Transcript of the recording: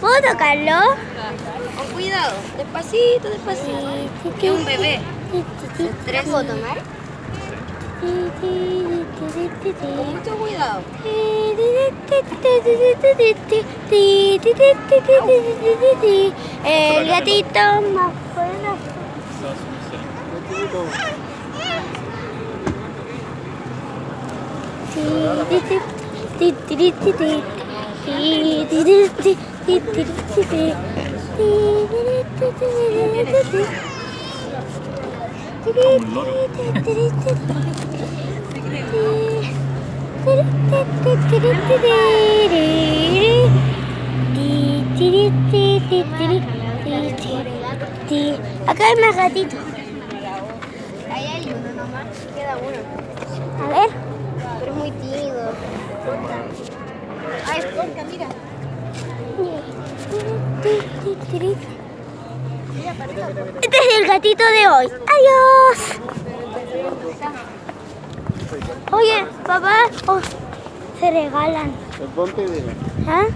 ¿Puedo tocarlo? Con cuidado, despacito, despacito. Que un bebé. ¿Tres puedo tomar? Con mucho cuidado. El gatito más bueno. Acá hay más gatitos. Ahí hay uno nomás. Queda uno. A ver. Pero es muy tímido. Ay, Esponja, mira. Este es el gatito de hoy. Adiós. Oye, papá, oh, se regalan. Ponte de... ¿Ah?